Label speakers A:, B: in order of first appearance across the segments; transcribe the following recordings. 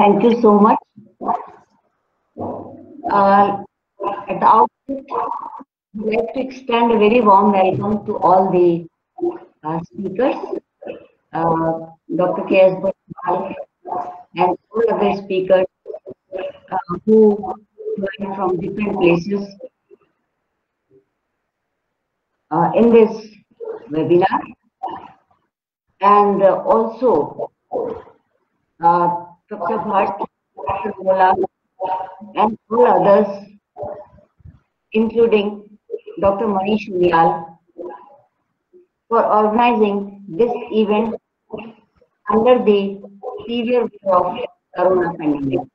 A: Thank you so much. Uh, at the outset, I'd like to extend a very warm welcome to all the uh, speakers, uh, Dr. K.S. Barthwal and all other speakers uh, who joined from different places uh, in this webinar. And uh, also, uh, Dr. Bhatt, Dr. Ramola, and all others, including Dr. Manish Uniyal, for organizing this event under the severe of corona pandemic.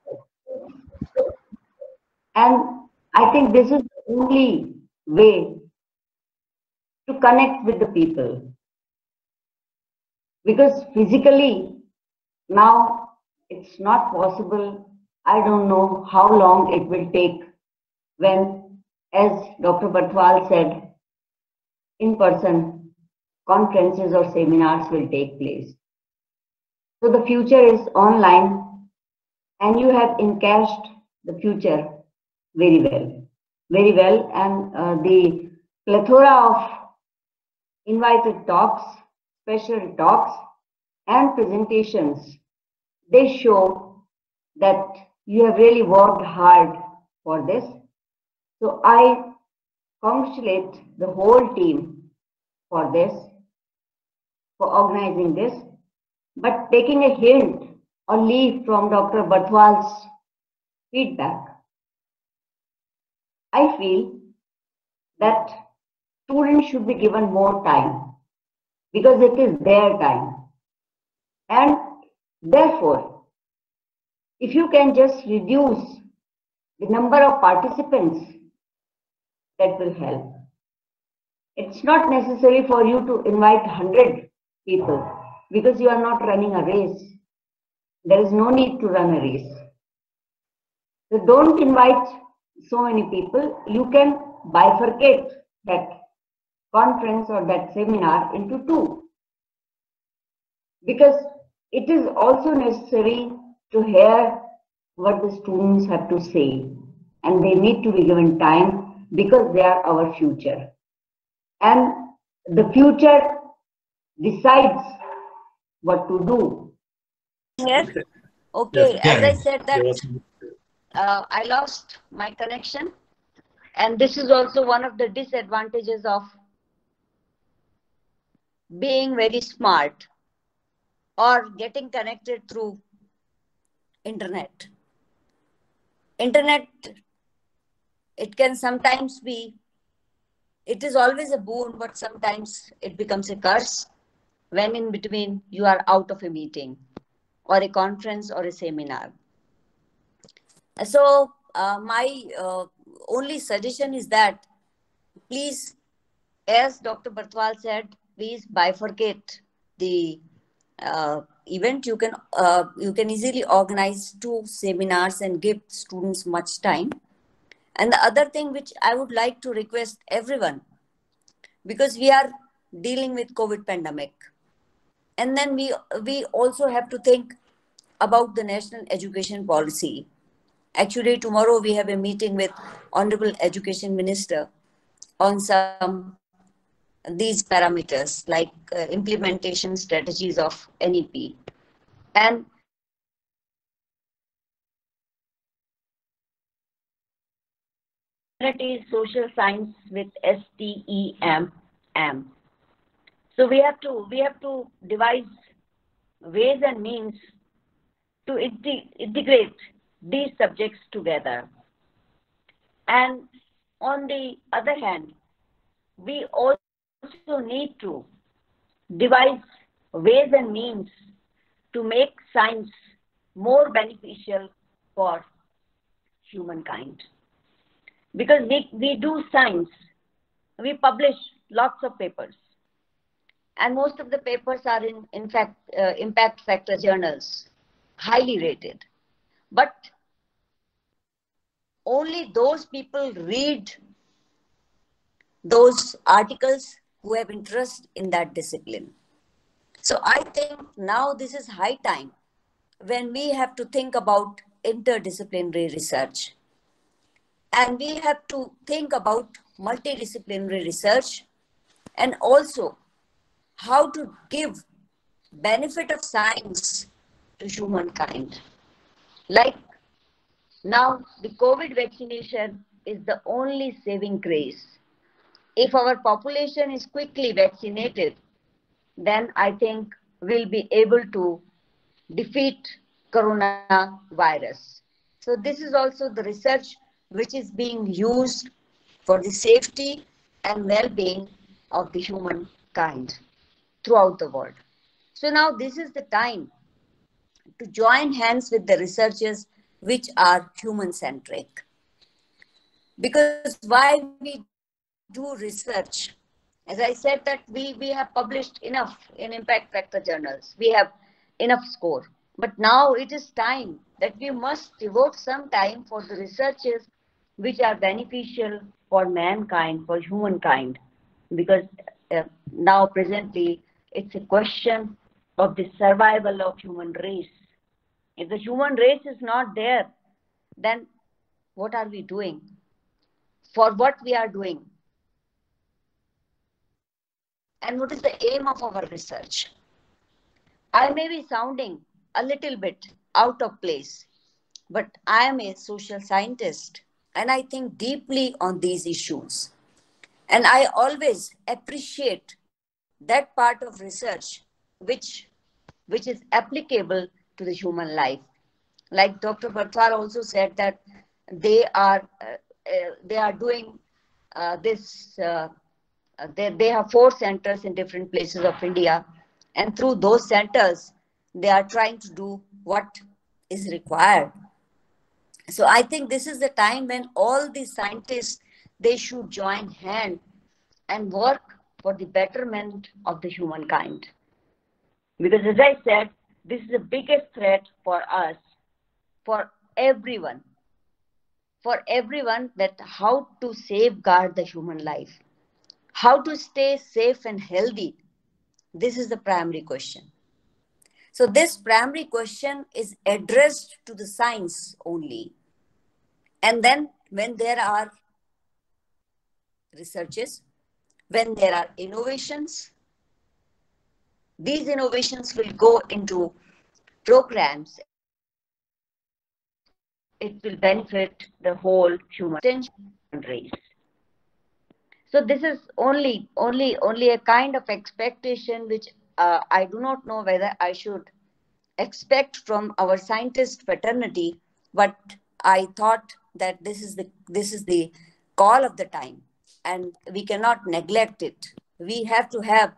A: And I think this is the only way to connect with the people. Because physically, now it's not possible. I don't know how long it will take when, as Dr. Barthwal said, in person conferences or seminars will take place. So the future is online and you have encashed the future very well, very well. And uh, the plethora of invited talks, special talks and presentations, they show that you have really worked hard for this. So I congratulate the whole team for this, for organizing this. But taking a hint or leaf from Dr. Barthwal's feedback, I feel that students should be given more time because it is their time. And therefore, if you can just reduce the number of participants, that will help. It's not necessary for you to invite 100 people because you are not running a race. There is no need to run a race. So don't invite so many people. You can bifurcate that conference or that seminar into two. Because it is also necessary to hear what the students have to say and they need to be given time because they are our future. And the future decides what to do.
B: Yes. Okay.
C: Yes,
B: As I said that uh, I lost my connection, and this is also one of the disadvantages of being very smart or getting connected through internet. Internet, it can sometimes be, it is always a boon, but sometimes it becomes a curse when in between you are out of a meeting or a conference or a seminar. So, uh, my uh, only suggestion is that please, as Dr. Barthwal said, please bifurcate the uh, event. You can uh, you can easily organize two seminars and give students much time. And the other thing which I would like to request everyone, because we are dealing with COVID pandemic, and then we we also have to think about the national education policy actually tomorrow we have a meeting with honorable education minister on some these parameters like uh, implementation strategies of nep and social science with STEM. M. So we have to we have to devise ways and means to integrate these subjects together. And on the other hand, we also need to devise ways and means to make science more beneficial for humankind. Because we, we do science, we publish lots of papers, and most of the papers are in, in fact, uh, impact factor journals, highly rated. But only those people read those articles who have interest in that discipline. So I think now this is high time
A: when we have to think about interdisciplinary research. And we have to think about multidisciplinary research and also how to give benefit of science to humankind. Like now, the COVID vaccination is the only saving grace. If our population is quickly vaccinated, then I think we'll be able to defeat coronavirus. So this is also the research which is being used for the safety and well-being of the humankind throughout the world. So now this is the time to join hands with the researchers which are human-centric. Because why we do research, as I said that we, we have published enough in impact factor journals. We have enough score. But now it is time that we must devote some time for the researches which are beneficial for mankind, for humankind. Because uh, now presently it's a question of the survival of human race. If the human race is not there, then what are we doing? For what we are doing? And what is the aim of our research? I may be sounding a little bit out of place, but I am a social scientist and I think deeply on these issues. And I always appreciate that part of research which, which is applicable to the human life. Like Dr. Barthwal also said that they are, uh, uh, they are doing uh, this, uh, Uh, they, they have four centers in different places of India. And through those centers, they are trying to do what is required. So I think this is the time when all the scientists, they should join hand and work for the betterment of the humankind. Because as I said, this is the biggest threat for us, for everyone, for everyone that how to safeguard the human life, how to stay safe and healthy. This is the primary question. So this primary question is addressed to the science only. And then when there are researches, when there are innovations, these innovations will go into programs. It will benefit the whole human race. So this is only, only, only a kind of expectation which uh, I do not know whether I should expect from our scientist fraternity, but I thought that this is the this is the call of the time, and we cannot neglect it. We have to have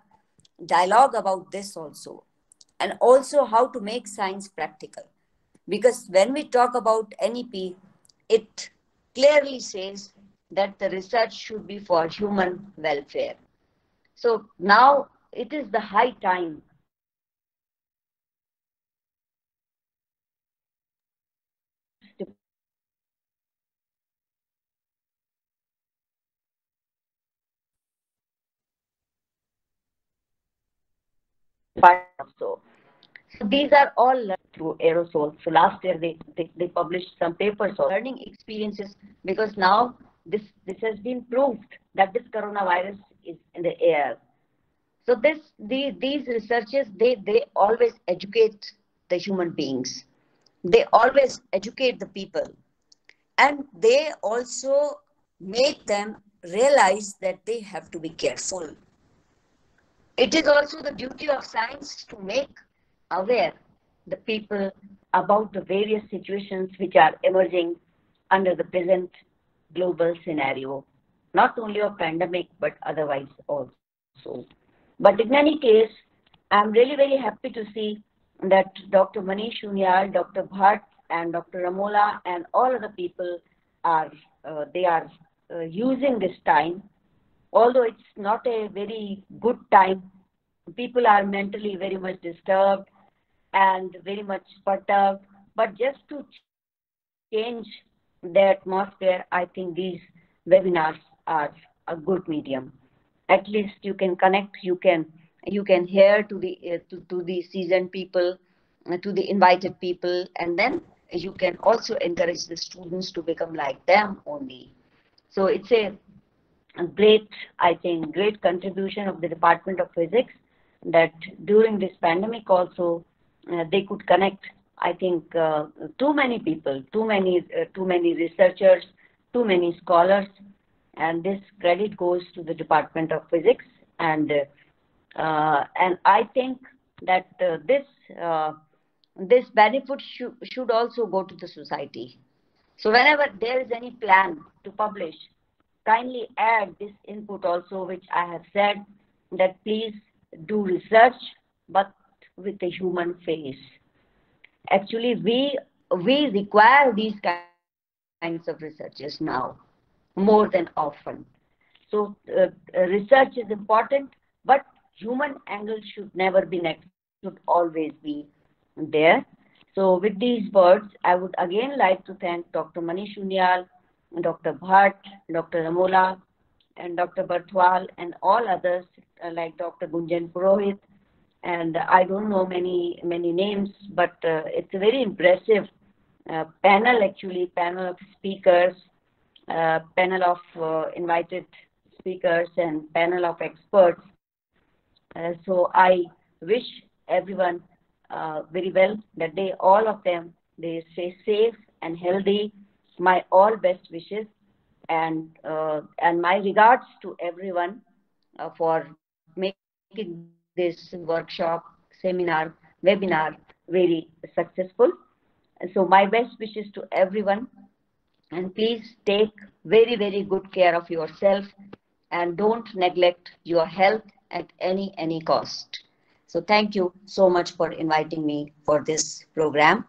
A: dialogue about this also and also how to make science practical because when we talk about nep it clearly says that the research should be for human welfare so now it is the high time so. So these are all learned through aerosol. So last year they, they, they published some papers on learning experiences because now this, this has been proved that this coronavirus is in the air. So this the, these researchers they, they always educate the human beings. They always educate the people. And they also make them realize that they have to be careful it is also the duty of science to make aware the people about the various situations which are emerging under the present global scenario, not only of pandemic, but otherwise also. But in any case, I'm really very happy to see that Dr. Manish Uniyal, Dr. Bhatt, and Dr. Ramola, and all other people are, uh, they are uh, using this time although it's not a very good time, people are mentally very much disturbed and very much perturbed. But just to change the atmosphere, I think these webinars are a good medium. At least you can connect, you can you can hear to the uh, to, to the seasoned people to the invited people and then you can also encourage the students to become like them only. So it's a, a great, I think, great contribution of the Department of Physics that during this pandemic also uh, they could connect I think uh, too many people, too many, uh, too many researchers, too many scholars, and this credit goes to the Department of Physics. And uh, and I think that uh, this uh, this benefit should should also go to the society. So whenever there is any plan to publish, kindly add this input also, which I have said that please do research, but with a human face actually we we require these kinds of researches now more than often. So uh, research is important but human angle should never be next should always be there. So with these words i would again like to thank dr manish uniyal dr bhatt dr ramola and dr barthwal and all others uh, like dr gunjan purohit and I don't know many many names, but uh, it's a very impressive uh, panel actually, panel of speakers, uh, panel of uh, invited speakers, and panel of experts. Uh, so I wish everyone uh, very well that they all of them they stay safe and healthy. My all best wishes and and my regards to everyone for making this workshop, seminar, webinar very successful. So my best wishes to everyone and please take very, very good care of yourself and don't neglect your health at any, any cost. So thank you so much for inviting me for this program.